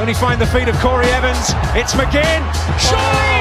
Only find the feet of Corey Evans. It's McGinn.